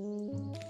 Hum.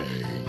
Hey.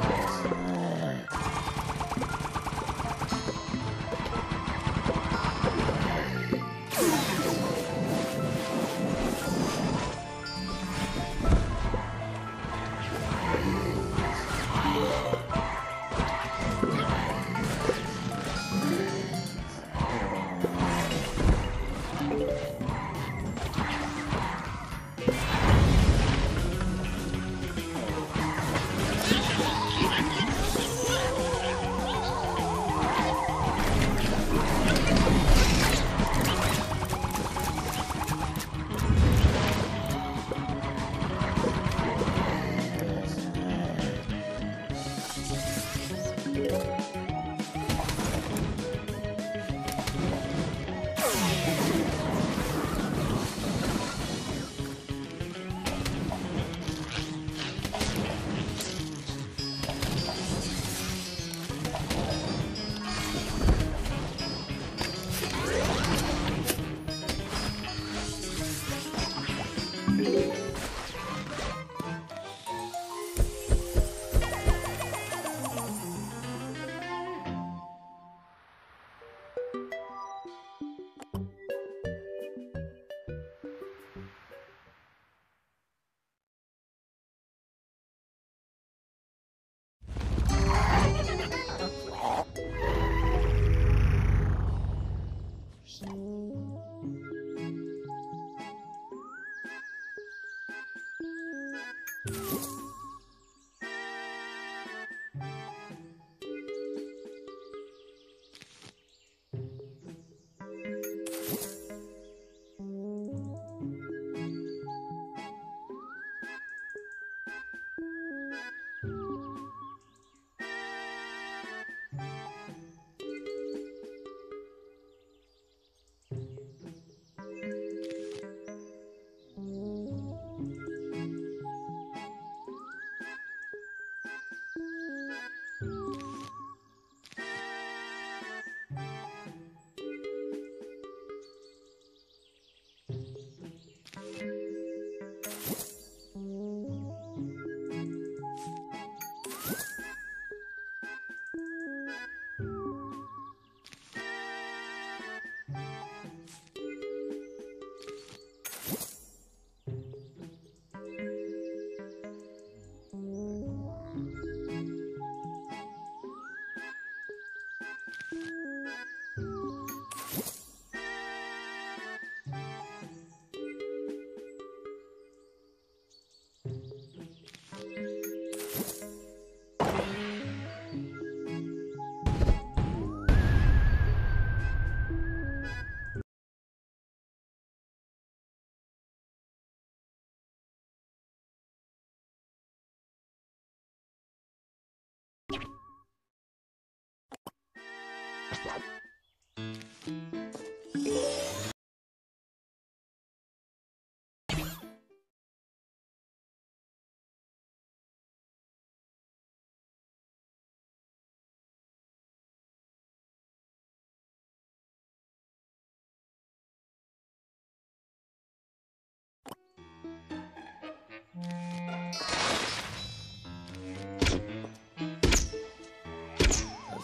As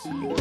you